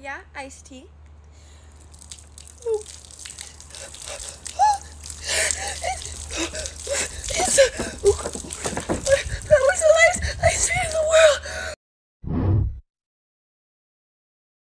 Yeah, iced tea.